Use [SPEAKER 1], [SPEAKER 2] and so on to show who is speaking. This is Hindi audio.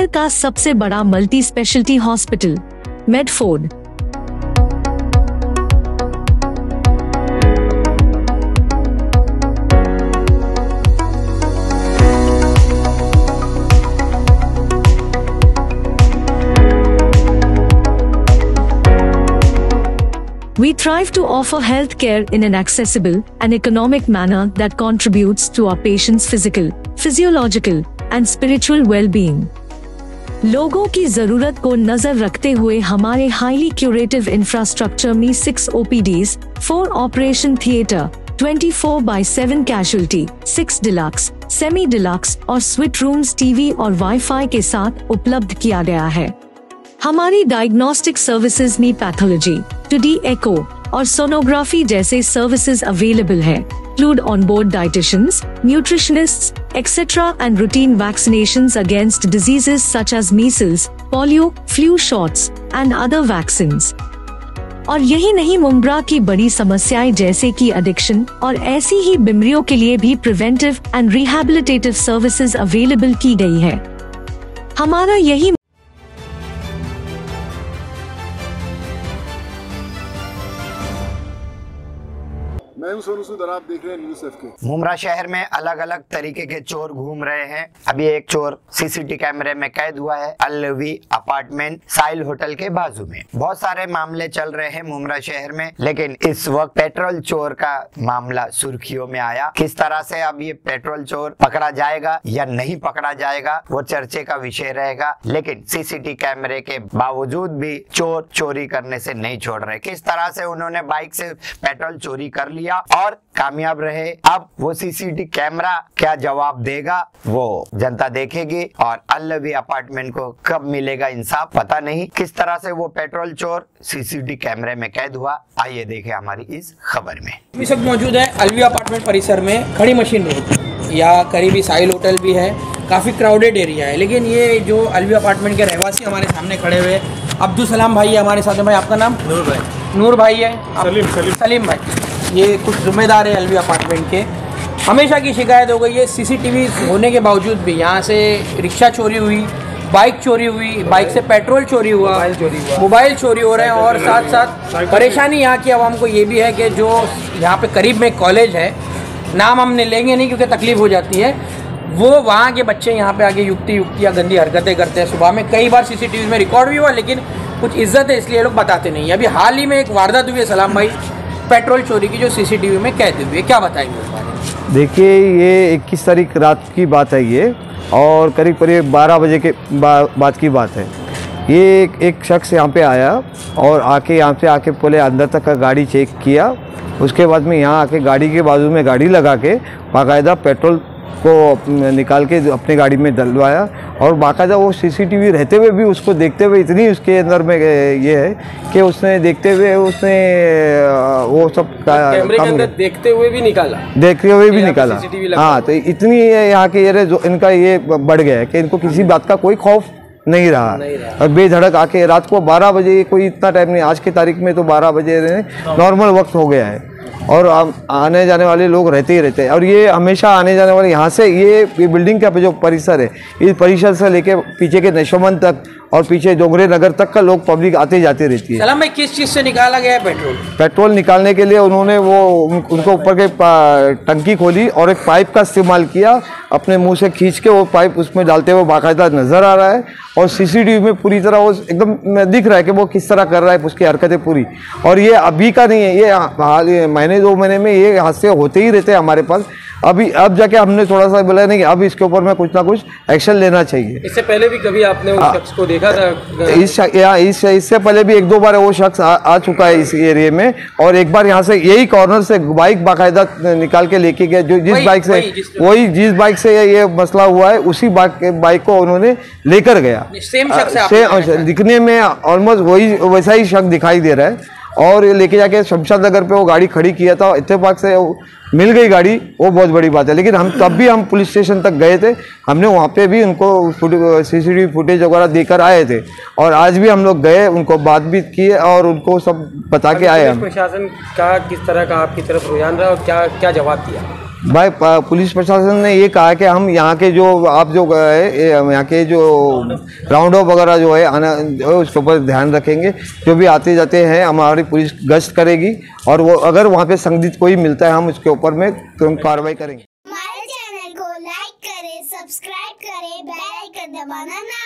[SPEAKER 1] शहर का सबसे बड़ा multi speciality hospital Medford We strive to offer healthcare in an accessible and economic manner that contributes to our patients' physical, physiological, and spiritual well-being. लोगों की ज़रूरत को नज़र रखते हुए हमारे हाईली क्यूरेटिव इंफ्रास्ट्रक्चर में six O P OPDs four operation theatre 24 four by seven casualty six deluxe semi deluxe और स्विट रूम्स टीवी और वाईफाई के साथ उपलब्ध किया गया है। हमारी डायग्नोस्टिक सर्विसेज़ में पैथोलॉजी टू डी एको और सोनोग्राफी जैसे सर्विसेज़ अवेलेबल है include on board dietitians nutritionist etcetera and routine vaccination against diseases such as measles polio flu shots and other vaccine और यही नहीं मुम्बरा की बड़ी समस्याएँ जैसे कि एडिक्शन और ऐसी ही बीमारियों के लिए भी preventive and rehabilitative services available की गई है। हमारा यही
[SPEAKER 2] आप देख रहे हैं
[SPEAKER 3] मुमरा शहर में अलग अलग तरीके के चोर घूम रहे हैं। अभी एक चोर सीसीटीवी कैमरे में कैद हुआ है अलवी अपार्टमेंट साइल होटल के बाजू में। बहुत सारे मामले चल रहे हैं मुमरा शहर में, लेकिन इस वक्त पेट्रोल चोर का मामला सुर्खियों में आया। किस तरह से अब ये पेट्रोल चोर पकड़ा जाएगा या नहीं पकड़ा जाएगा, वो चर्चे का विषय रहेगा, लेकिन सीसीटीवी कैमरे के बावजूद भी चोर चोरी करने से नहीं छोड़ रहे। किस तरह से उन्होंने बाइक से पेट्रोल चोरी कर लिया और कामयाब रहे। अब वो सीसीटीवी कैमरा क्या जवाब देगा वो जनता देखेगी और अल्लवी अपार्टमेंट को कब मिलेगा इंसाफ पता नहीं। किस तरह से वो पेट्रोल चोर सीसीटीवी कैमरे में कैद हुआ आइए देखें हमारी इस खबर में।
[SPEAKER 4] इस वक्त मौजूद है अलवी अपार्टमेंट परिसर में खड़ी मशीन रोड या करीबी साहिल होटल भी है काफ़ी क्राउडेड एरिया है। लेकिन ये जो अलवी अपार्टमेंट के रहवासी हमारे सामने खड़े हुए अब्दुल सलाम भाई है हमारे साथ में भाई आपका नाम? नूर भाई। नूर भाई है।
[SPEAKER 2] सलीम, सलीम।
[SPEAKER 4] सलीम भाई। ये कुछ जिम्मेदार है अलवी अपार्टमेंट के। हमेशा की शिकायत हो गई है सीसीटीवी होने के बावजूद भी यहाँ से रिक्शा चोरी हुई बाइक चोरी हुई बाइक से पेट्रोल चोरी हुआ मोबाइल चोरी मोबाइल चोरी हो रहे हैं और साथ साथ परेशानी यहाँ की आवाम को ये भी है कि जो यहाँ पे करीब में कॉलेज है नाम हमने लेंगे नहीं क्योंकि तकलीफ़ हो जाती है। वो वहाँ के बच्चे यहाँ पे आगे युक्ति युक्ति या गंदी हरकतें करते हैं। सुबह में कई बार सीसीटीवी में रिकॉर्ड भी हुआ लेकिन कुछ इज़्ज़त है इसलिए लोग बताते नहीं अभी हाल ही में एक वारदात हुई है सलाम भाई। पेट्रोल चोरी की जो सीसीटीवी में कैद हुई है क्या बताएँगे उस बारे में?
[SPEAKER 5] देखिए ये 21 तारीख रात की बात है ये और करीब करीब 12 बजे के बाद की बात है। ये एक, एक शख्स यहाँ पे आया और आके यहाँ से आके पहले अंदर तक का गाड़ी चेक किया। उसके बाद में यहाँ आके गाड़ी के बाजू में गाड़ी लगा के बाकायदा पेट्रोल को निकाल के अपने गाड़ी में डलवाया। और बाकायदा वो सीसीटीवी रहते हुए भी उसको देखते हुए इतनी उसके अंदर में ये है कि उसने देखते हुए उसने वो सब का- काम
[SPEAKER 6] अंदर देखते हुए भी निकाला?
[SPEAKER 5] देखते हुए भी निकाला। हाँ तो इतनी यहाँ के ये जो इनका ये बढ़ गया है कि इनको किसी बात का कोई खौफ नहीं रहा। और बेधड़क आके रात को 12 बजे कोई इतना टाइम नहीं आज की तारीख में तो 12 बजे नॉर्मल वक्त हो गया है। और आने जाने वाले लोग रहते ही रहते हैं। और ये हमेशा आने जाने वाले यहाँ से ये, ये बिल्डिंग का जो परिसर है इस परिसर से लेके पीछे के नशोमन तक और पीछे डोंगरे नगर तक का लोग पब्लिक आते जाते रहती है।
[SPEAKER 4] सलाम भाई किस चीज़ से निकाला गया है पेट्रोल
[SPEAKER 5] पेट्रोल निकालने के लिए उन्होंने वो उनको ऊपर के टंकी खोली और एक पाइप का इस्तेमाल किया अपने मुँह से खींच के वो पाइप उसमें डालते हुए बाकायदा नज़र आ रहा है और सीसीटीवी में पूरी तरह वो एकदम दिख रहा है कि वो किस तरह कर रहा है, उसकी हरकतें पूरी। और ये अभी का नहीं है ये महीने, दो महीने में ये हादसे होते ही रहते हैं हमारे पास। अभी अब जाके हमने थोड़ा सा बोला नहीं कि अब इसके ऊपर में कुछ ना कुछ एक्शन लेना चाहिए।
[SPEAKER 6] इससे पहले भी कभी आपने उस शख्स को देखा था?
[SPEAKER 5] इस इससे पहले भी एक दो बार वो शख्स आ, आ चुका है इस एरिया में और एक बार यहाँ से यही कॉर्नर से बाइक बाकायदा निकाल के लेके गया जो जिस बाइक से
[SPEAKER 4] वही जिस-
[SPEAKER 5] बाइक से ये- मसला हुआ है उसी बाइक को उन्होंने लेकर गया।
[SPEAKER 4] है।
[SPEAKER 5] दिखने में ऑलमोस्ट वही वैसा ही शख्स दिखाई दे रहा है। और ये लेके जाके शमशाद नगर पे वो गाड़ी खड़ी किया था इतफाक से मिल गई गाड़ी वो बहुत बड़ी बात है। लेकिन हम तब भी हम पुलिस स्टेशन तक गए थे हमने वहाँ पे भी उनको सी सीसीटीवी फुटेज वगैरह देकर आए थे। और आज भी हम लोग गए उनको बात भी किए और उनको सब बता के आए हम।
[SPEAKER 6] प्रशासन का किस तरह का आपकी तरफ़ रुझान रहा और क्या क्या जवाब दिया?
[SPEAKER 5] भाई पुलिस प्रशासन ने ये कहा कि हम यहाँ के जो, आप जो है यहाँ के जो राउंड ऑफ़ वगैरह जो है, आना उसके ऊपर ध्यान रखेंगे। जो भी आते जाते हैं, हमारी पुलिस गश्त करेगी और वो, अगर वहाँ पे संदिग्ध कोई मिलता है, हम उसके ऊपर में तुरंत कार्रवाई करेंगे।
[SPEAKER 7] हमारे चैनल को लाइक करें, सब्सक्राइब करें, बेल आइकन दबाना ना